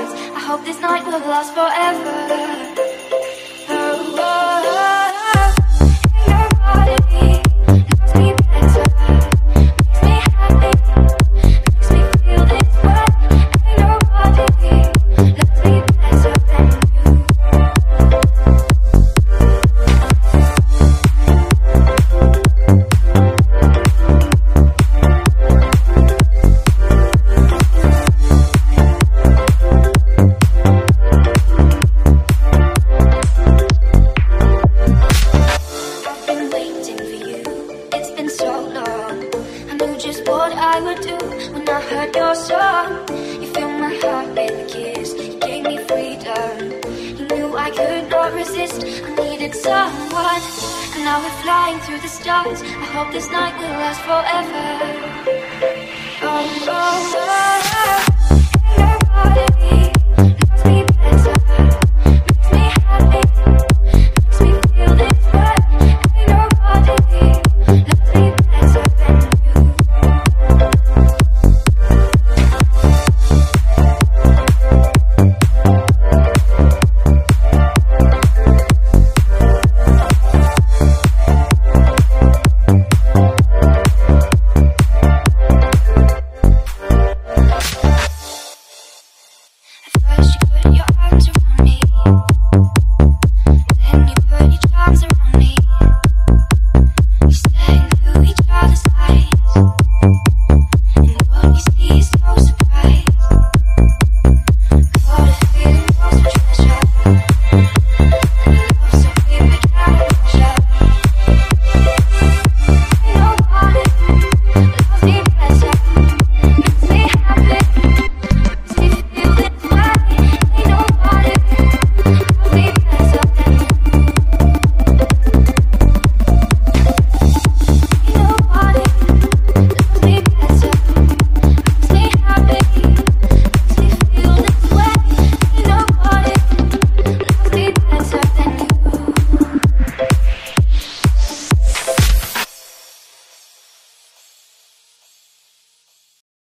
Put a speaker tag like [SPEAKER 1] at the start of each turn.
[SPEAKER 1] I hope this night will last forever. just what I would do when I heard your song. You filled my heart with a kiss, you gave me freedom. You knew I could not resist, I needed someone. And now we're flying through the stars. I hope this night will last forever. oh. oh, oh. oh. Yeah.